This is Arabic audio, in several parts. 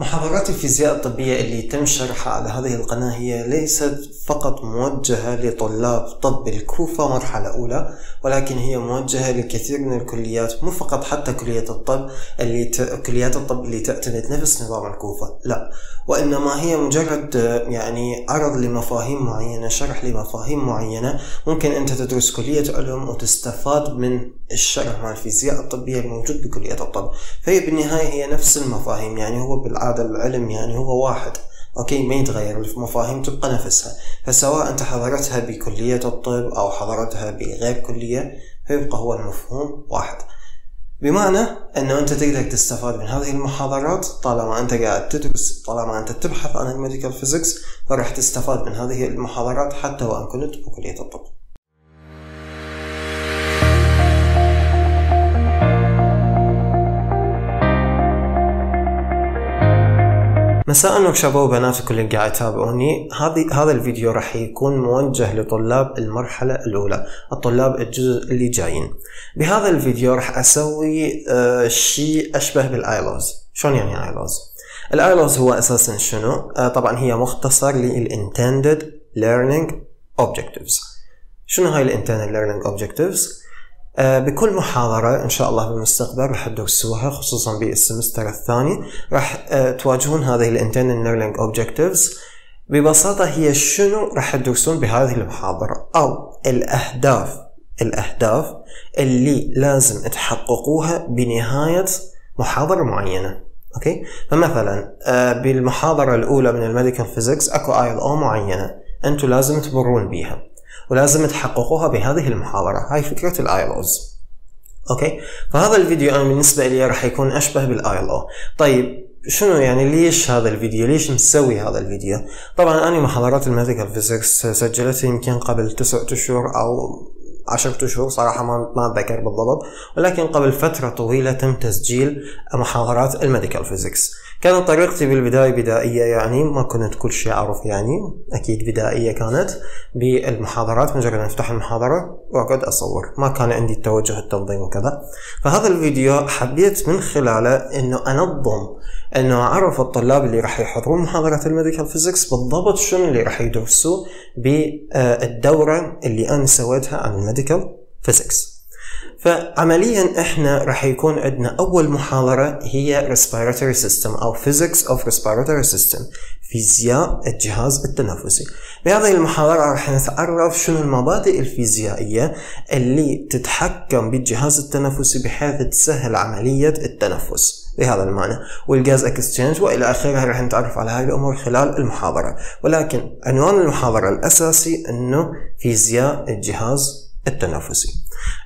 محاضرات الفيزياء الطبية اللي تم شرحها على هذه القناة هي ليست فقط موجهة لطلاب طب الكوفة مرحلة أولى ولكن هي موجهة لكثير من الكليات مو فقط حتى كلية الطب اللي ت... كليات الطب اللي تعتمد نفس نظام الكوفة لا. وإنما هي مجرد يعني عرض لمفاهيم معينة شرح لمفاهيم معينة. ممكن أنت تدرس كلية علوم وتستفاد من الشرح مع الفيزياء الطبية الموجود بكلية الطب فهي بالنهاية هي نفس المفاهيم يعني هو بالعادة العلم يعني هو واحد. okay ما يتغير المفاهيم تبقى نفسها. فسواء أنت حضرتها بكلية الطب أو حضرتها بغير كلية فيبقى هو المفهوم واحد. بمعنى إنه أنت تقدر تستفاد من هذه المحاضرات طالما أنت قاعد تدرس طالما أنت تبحث عن ال medical physics فراح تستفاد من هذه المحاضرات حتى وإن كنت بكلية الطب. مساء النور شباب وبنات وكل اللي قاعد يتابعوني هذه هذا الفيديو راح يكون موجه لطلاب المرحلة الأولى الطلاب الجزء اللي جايين بهذا الفيديو راح أسوي آه شيء أشبه بال ILOs شلون يعني ILOs؟ ال ILOs هو أساسا شنو؟ آه طبعا هي مختصر لل intended learning objectives شنو هاي ال intended learning objectives؟ بكل محاضرة إن شاء الله بالمستقبل راح تدرسوها خصوصا بال semester الثاني. راح تواجهون هذه ال intended learning objectives ببساطة هي شنو راح تدرسون بهذه المحاضرة؟ أو الأهداف الأهداف اللي لازم تحققوها بنهاية محاضرة معينة. okay؟ فمثلا بالمحاضرة الأولى من ال medical physics ILO معينة أنتم لازم تمرون بيها. ولازم تحققوها بهذه المحاضرة. هاي فكرة ال ILOs okay؟ فهذا الفيديو أنا بالنسبة لي راح يكون أشبه بال ILO طيب شنو يعني ليش هذا الفيديو؟ ليش مسوي هذا الفيديو؟ طبعا أنا محاضرات ال medical physics سجلتها يمكن قبل تسعة اشهر أو عشرة شهور صراحة ما ما أتذكر بالضبط. ولكن قبل فترة طويلة تم تسجيل محاضرات ال medical physics. كانت طريقتي بالبداية بدائية يعني ما كنت كل شيء أعرف يعني. أكيد بدائية كانت بالمحاضرات مجرد أفتح المحاضرة وأقعد أصور. ما كان عندي التوجه التنظيم وكذا. فهذا الفيديو حبيت من خلاله أنه أنظم أنه أعرف الطلاب اللي راح يحضرون محاضرة ال medical physics بالضبط شنو اللي راح يدرسوه بالدورة اللي أنا سويتها عن ال medical physics. فعمليا إحنا راح يكون عندنا أول محاضرة هي respiratory system أو physics of respiratory system فيزياء الجهاز التنفسي. بهذه المحاضرة راح نتعرف شنو المبادئ الفيزيائية اللي تتحكم بالجهاز التنفسي بحيث تسهل عملية التنفس. بهذا المعنى. وال gas exchange وإلى آخره راح نتعرف على هذه الأمور خلال المحاضرة. ولكن عنوان المحاضرة الأساسي إنه فيزياء الجهاز التنفسي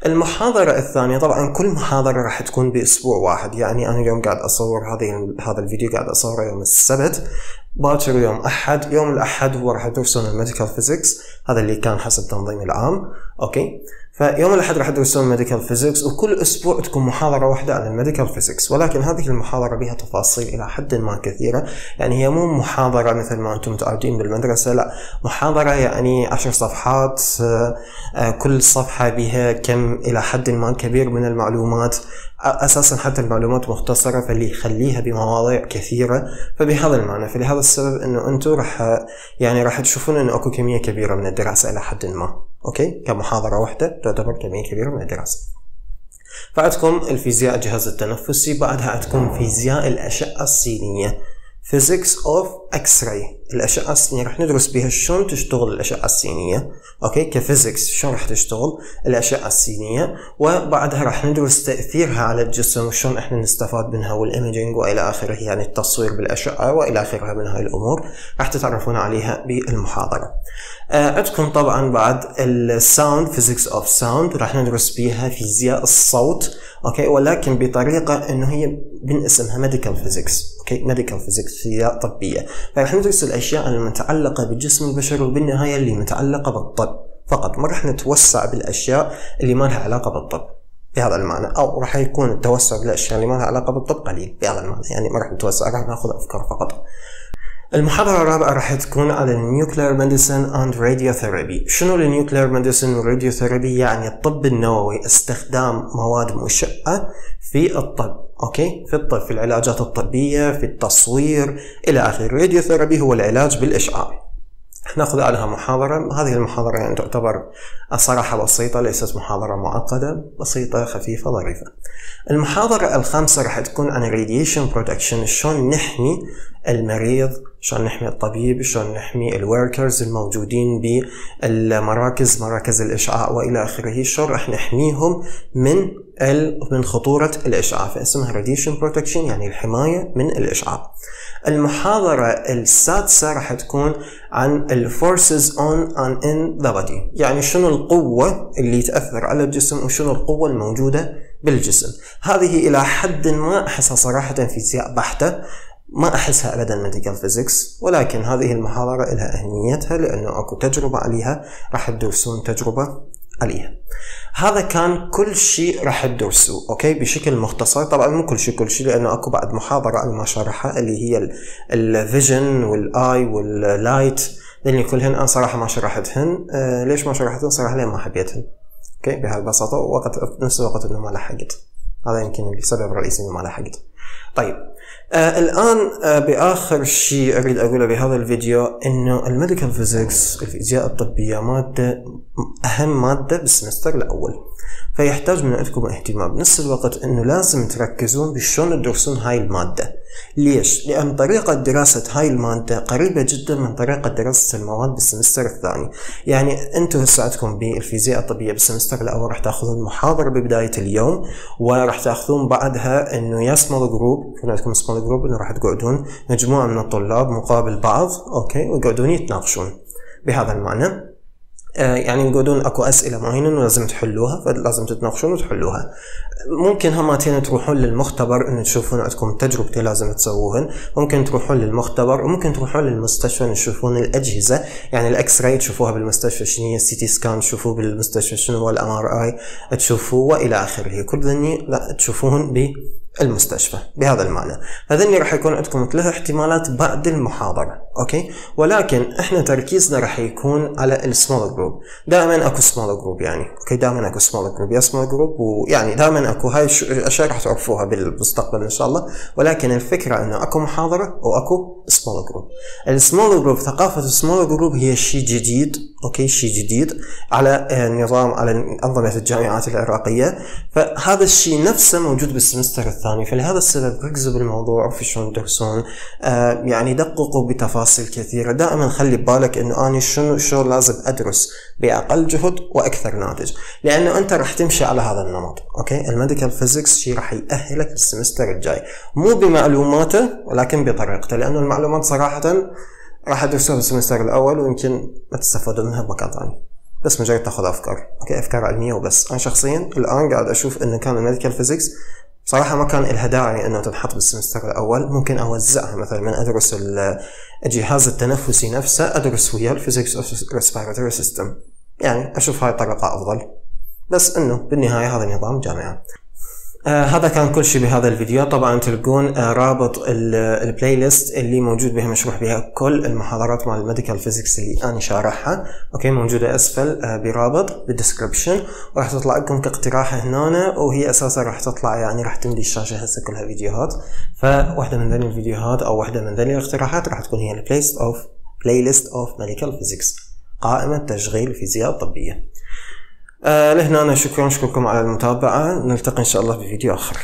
المحاضرة الثانية طبعا كل محاضرة راح تكون بأسبوع واحد. يعني أنا اليوم قاعد أصور هذه هذا الفيديو قاعد أصوره يوم السبت. باكر يوم أحد يوم الأحد هو راح تدرسون ال medical physics هذا اللي كان حسب تنظيم العام. okay؟ فيوم الأحد راح تدرسون medical physics وكل أسبوع تكون محاضرة واحدة عن ال medical physics ولكن هذه المحاضرة بها تفاصيل إلى حد ما كثيرة. يعني هي مو محاضرة مثل ما أنتم متعودين بالمدرسة لا. محاضرة يعني عشر صفحات كل صفحة بها كم إلى حد ما كبير من المعلومات. أساسا حتى المعلومات مختصرة فاللي يخليها بمواضيع كثيرة. فبهذا المعنى فلهذا السبب إنه أنتم راح يعني راح تشوفون إنه أكو كمية كبيرة من الدراسة إلى حد ما. okay؟ كمحاضرة واحدة تعتبر كمية كبيرة من الدراسة. فعندكم الفيزياء الجهاز التنفسي بعدها عندكم فيزياء الاشعه السينيه physics of x-ray. الأشعة السينية راح ندرس بها شلون تشتغل الأشعة السينية okay؟ ك physics شلون راح تشتغل الأشعة السينية وبعدها راح ندرس تأثيرها على الجسم وشلون إحنا نستفاد منها وال imaging وإلى آخره يعني التصوير بالأشعة وإلى آخره من هاي الأمور. راح تتعرفون عليها بالمحاضرة. آه عندكم طبعا بعد ال sound physics of sound راح ندرس بيها فيزياء الصوت. okay؟ ولكن بطريقة إنه هي من اسمها medical physics okay؟ medical physics فيزياء طبية. فراح ندرس الأشياء المتعلقه بالجسم البشري وبالنهاية اللي متعلقة بالطب. فقط ما راح نتوسع بالأشياء اللي ما لها علاقة بالطب. بهذا المعنى. أو راح يكون التوسع بالأشياء اللي ما لها علاقة بالطب قليل. بهذا المعنى. يعني ما راح نتوسع راح ناخذ أفكار فقط. المحاضرة الرابعة راح تكون على ال nuclear medicine and radiotherapy شنو ال nuclear medicine وال radiotherapy يعني الطب النووي استخدام مواد مشعة في الطب okay؟ في الطب في العلاجات الطبية في التصوير إلى آخره. ال radiotherapy هو العلاج بالإشعاع. ناخذ عنها محاضرة. هذه المحاضرة يعني تعتبر الصراحة بسيطة ليست محاضرة معقدة بسيطة خفيفة ظريفة. المحاضرة الخامسة راح تكون عن radiation protection شلون نحمي المريض شلون نحمي الطبيب شلون نحمي الوركرز الموجودين بالمراكز مراكز الإشعاع وإلى آخره شلون راح نحميهم من من خطورة الإشعاع فاسمها radiation protection يعني الحماية من الإشعاع. المحاضرة السادسة راح تكون عن ال forces on and in the body يعني شنو القوة اللي تأثر على الجسم وشنو القوة الموجودة بالجسم. هذه إلى حد ما أحسها صراحة فيزياء بحتة ما أحسها أبدا medical physics ولكن هذه المحاضرة لها أهميتها لأنه أكو تجربة عليها راح تدرسون تجربة عليها. هذا كان كل شيء راح تدرسوه okay؟ بشكل مختصر. طبعا مو كل شيء كل شيء لأنه أكو بعد محاضرة أنا ما شرحها اللي هي ال vision وال eye وال light لاني كلهن أنا صراحة ما شرحتهن. آه ليش ما شرحتهن؟ صراحة لأن ما حبيتهن؟ okay؟ بهالبساطة وقت بنفس الوقت إنه ما لحقت. هذا يمكن السبب الرئيسي إنه ما لحقت. طيب. آه الآن آه بآخر شيء أريد أقوله بهذا الفيديو إنه ال medical physics الفيزياء الطبية مادة أهم مادة بال semester الأول. فيحتاج من عندكم اهتمام. بنفس الوقت إنه لازم تركزون بشلون تدرسون هاي المادة. ليش؟ لأن طريقة دراسة هاي المادة قريبة جدا من طريقة دراسة المواد بال semester الثاني. يعني أنتم هسه عندكم بالفيزياء الطبية بال semester الأول راح تأخذون محاضرة ببداية اليوم وراح تأخذون بعدها إنه يا small group يكون عندكم small group انه راح تقعدون مجموعة من الطلاب مقابل بعض okay ويقعدون يتناقشون بهذا المعنى. آه، يعني يقولون أكو أسئلة معينة انه لازم تحلوها فلازم تتناقشون وتحلوها. ممكن هماتين تروحون للمختبر إنه تشوفون عندكم تجربتين لازم تسووهن. ممكن تروحون للمختبر وممكن تروحون للمستشفى تشوفون الأجهزة يعني ال X-ray تشوفوها بالمستشفى شنو هي ال CT scan تشوفوه بالمستشفى شنو هو ال MRI تشوفوه وإلى آخره. كل ذني لا تشوفوهن المستشفى بهذا المعنى. فذني راح يكون عندكم ثلاث احتمالات بعد المحاضرة. okay؟ ولكن إحنا تركيزنا راح يكون على ال small group دائما أكو small group يعني. okay؟ دائما أكو small group يا small group ويعني دائما أكو هاي الأشياء راح تعرفوها بالمستقبل إن شاء الله. ولكن الفكرة إنه أكو محاضرة وأكو small group ال small group ثقافة ال small group هي شيء جديد. okay؟ شيء جديد على النظام على أنظمة الجامعات العراقية. فهذا الشيء نفسه موجود بال semester الثاني. فلهذا السبب ركزوا بالموضوع وفي شلون تدرسون. آه يعني دققوا بتفاصيل. كثيرة. دائما خلي ببالك إنه أنا شنو شو لازم أدرس بأقل جهد وأكثر ناتج. لأنه أنت راح تمشي على هذا النمط okay؟ ال medical physics شيء راح يأهلك لل semester الجاي. مو بمعلوماته ولكن بطريقته لأنه المعلومات صراحة راح أدرسها بال semester الأول ويمكن ما تستفادوا منها بمكان ثاني. بس مجرد تأخذ أفكار okay؟ أفكار علمية وبس. أنا شخصيا الآن قاعد أشوف إنه كان ال medical physics صراحة ما كان لها داعي إنه تنحط بال semester الأول. ممكن أوزعها مثلا من أدرس الجهاز التنفسي نفسه أدرس وياه ال physics of respiratory system. يعني أشوف هاي الطريقة أفضل. بس إنه بالنهاية هذا نظام جامعة. آه هذا كان كل شيء بهذا الفيديو. طبعا تلقون آه رابط ال playlist اللي موجود بها مشروح بها كل المحاضرات مال ال medical physics اللي أنا شارحها. okay موجودة أسفل آه برابط بال description وراح تطلع لكم كاقتراح هنا وهي أساسا راح تطلع يعني راح تملي الشاشة هسه كلها فيديوهات. فواحدة من ذني الفيديوهات أو واحدة من ذني الاقتراحات راح تكون هي ال play of playlist of medical physics قائمة تشغيل الفيزياء الطبيه آه لهنا شكرا أشكركم على المتابعة. نلتقي إن شاء الله في فيديو آخر.